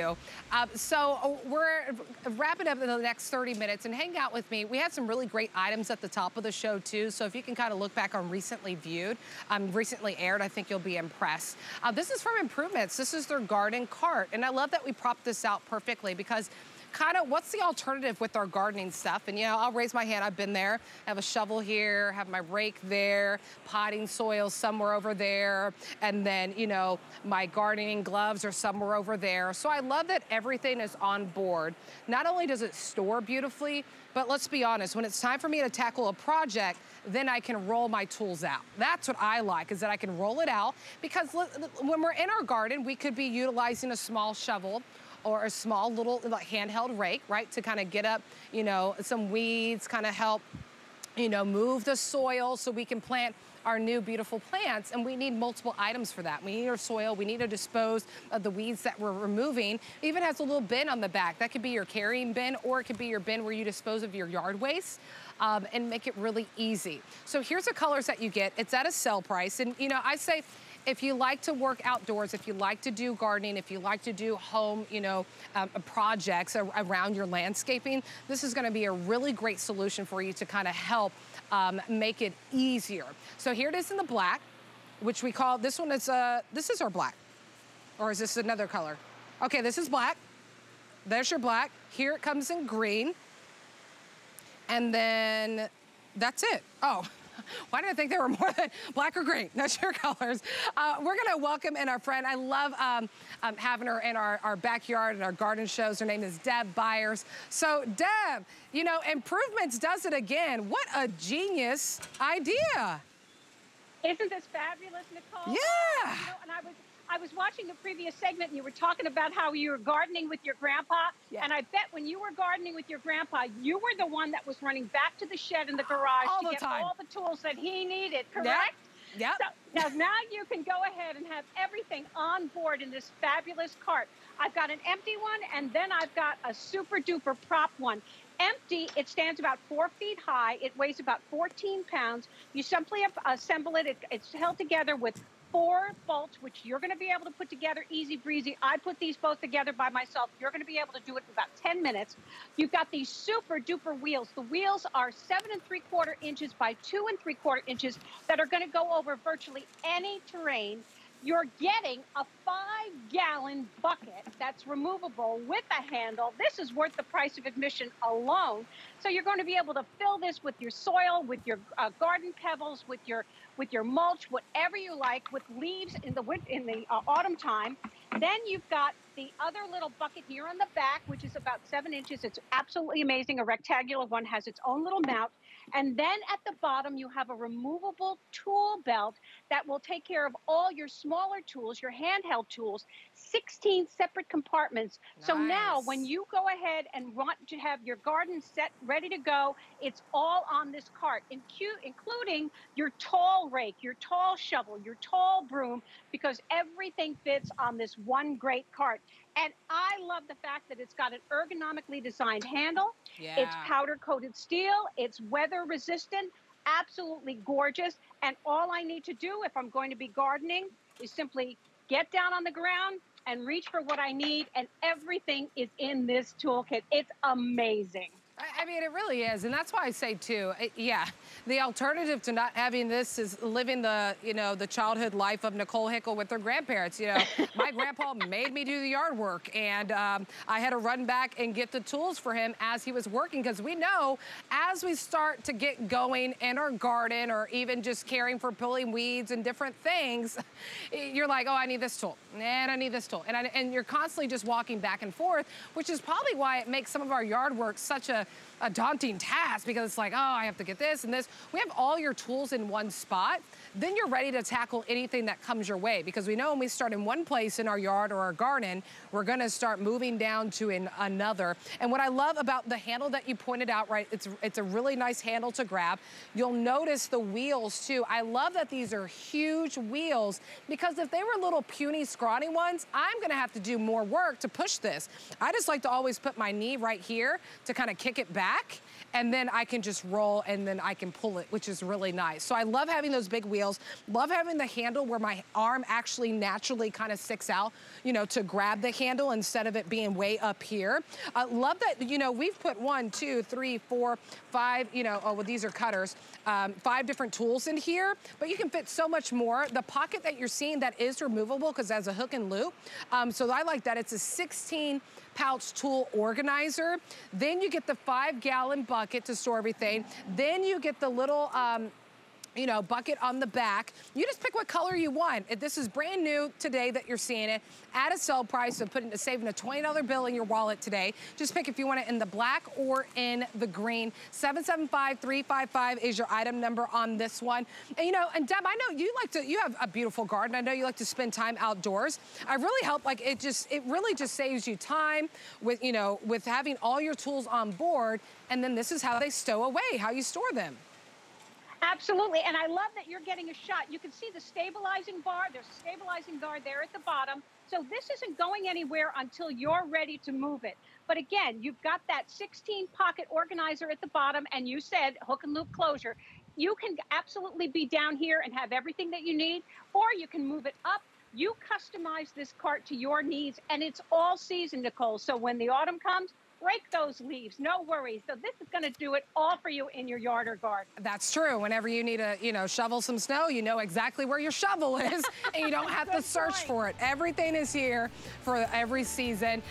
Um, so uh, we're wrapping up in the next 30 minutes and hang out with me. We had some really great items at the top of the show too. So if you can kind of look back on recently viewed, um, recently aired, I think you'll be impressed. Uh, this is from Improvements. This is their garden cart. And I love that we propped this out perfectly because kind of what's the alternative with our gardening stuff? And you know, I'll raise my hand, I've been there. I have a shovel here, have my rake there, potting soil somewhere over there, and then, you know, my gardening gloves are somewhere over there. So I love that everything is on board. Not only does it store beautifully, but let's be honest, when it's time for me to tackle a project, then I can roll my tools out. That's what I like, is that I can roll it out because when we're in our garden, we could be utilizing a small shovel or a small little like handheld rake, right, to kind of get up, you know, some weeds, kind of help, you know, move the soil so we can plant our new beautiful plants and we need multiple items for that. We need our soil, we need to dispose of the weeds that we're removing. It even has a little bin on the back. That could be your carrying bin or it could be your bin where you dispose of your yard waste. Um, and make it really easy. So here's the colors that you get. It's at a sell price. And you know, I say if you like to work outdoors, if you like to do gardening, if you like to do home, you know, um, projects around your landscaping, this is gonna be a really great solution for you to kind of help um, make it easier. So here it is in the black, which we call, this one is, uh, this is our black. Or is this another color? Okay, this is black. There's your black. Here it comes in green. And then that's it. Oh, why did I think there were more than black or green? That's your colors. Uh, we're gonna welcome in our friend. I love um, um, having her in our, our backyard and our garden shows. Her name is Deb Byers. So Deb, you know, Improvements does it again. What a genius idea. Isn't this fabulous, Nicole? Yeah. You know, I was watching the previous segment and you were talking about how you were gardening with your grandpa. Yeah. And I bet when you were gardening with your grandpa, you were the one that was running back to the shed in the garage all to the get time. all the tools that he needed, correct? Yeah. Yep. So now, now you can go ahead and have everything on board in this fabulous cart. I've got an empty one and then I've got a super duper prop one empty. It stands about four feet high. It weighs about 14 pounds. You simply assemble it. it it's held together with four bolts, which you're going to be able to put together easy breezy. I put these both together by myself. You're going to be able to do it in about 10 minutes. You've got these super duper wheels. The wheels are seven and three quarter inches by two and three quarter inches that are going to go over virtually any terrain you're getting a five gallon bucket that's removable with a handle. This is worth the price of admission alone. So you're going to be able to fill this with your soil, with your uh, garden pebbles, with your with your mulch, whatever you like, with leaves in the in the uh, autumn time. Then you've got the other little bucket here on the back, which is about seven inches. It's absolutely amazing. A rectangular one has its own little mount. And then at the bottom, you have a removable tool belt that will take care of all your smaller tools, your handheld tools, 16 separate compartments. Nice. So now when you go ahead and want to have your garden set ready to go, it's all on this cart, including your tall rake, your tall shovel, your tall broom, because everything fits on this one great cart. And I love the fact that it's got an ergonomically designed handle. Yeah. It's powder coated steel. It's weather resistant. Absolutely gorgeous. And all I need to do if I'm going to be gardening is simply get down on the ground and reach for what I need. And everything is in this toolkit. It's amazing. I mean, it really is. And that's why I say, too, it, yeah, the alternative to not having this is living the, you know, the childhood life of Nicole Hickle with her grandparents. You know, my grandpa made me do the yard work and um, I had to run back and get the tools for him as he was working because we know as we start to get going in our garden or even just caring for pulling weeds and different things, you're like, oh, I need this tool and I need this tool. And, I, and you're constantly just walking back and forth, which is probably why it makes some of our yard work such a a daunting task because it's like, oh, I have to get this and this. We have all your tools in one spot. Then you're ready to tackle anything that comes your way because we know when we start in one place in our yard or our garden, we're gonna start moving down to in another. And what I love about the handle that you pointed out, right, it's, it's a really nice handle to grab. You'll notice the wheels too. I love that these are huge wheels because if they were little puny, scrawny ones, I'm gonna have to do more work to push this. I just like to always put my knee right here to kind of kick it it back and then I can just roll and then I can pull it, which is really nice. So I love having those big wheels, love having the handle where my arm actually naturally kind of sticks out, you know, to grab the handle instead of it being way up here. Uh, love that, you know, we've put one, two, three, four, five, you know, oh, well, these are cutters, um, five different tools in here, but you can fit so much more. The pocket that you're seeing that is removable because as a hook and loop. Um, so I like that. It's a 16 pouch tool organizer. Then you get the five gallon bucket to store everything. Then you get the little um, you know, bucket on the back. You just pick what color you want. If this is brand new today that you're seeing it, at a sell price of putting saving a $20 bill in your wallet today. Just pick if you want it in the black or in the green. 775-355 is your item number on this one. And you know, and Deb, I know you like to, you have a beautiful garden. I know you like to spend time outdoors. I really help, like it just, it really just saves you time with, you know, with having all your tools on board. And then this is how they stow away, how you store them. Absolutely. And I love that you're getting a shot. You can see the stabilizing bar. There's a stabilizing guard there at the bottom. So this isn't going anywhere until you're ready to move it. But again, you've got that 16 pocket organizer at the bottom, and you said hook and loop closure. You can absolutely be down here and have everything that you need, or you can move it up. You customize this cart to your needs, and it's all season, Nicole. So when the autumn comes, break those leaves, no worries. So this is gonna do it all for you in your yard or garden. That's true. Whenever you need to, you know, shovel some snow, you know exactly where your shovel is and you don't have to search point. for it. Everything is here for every season.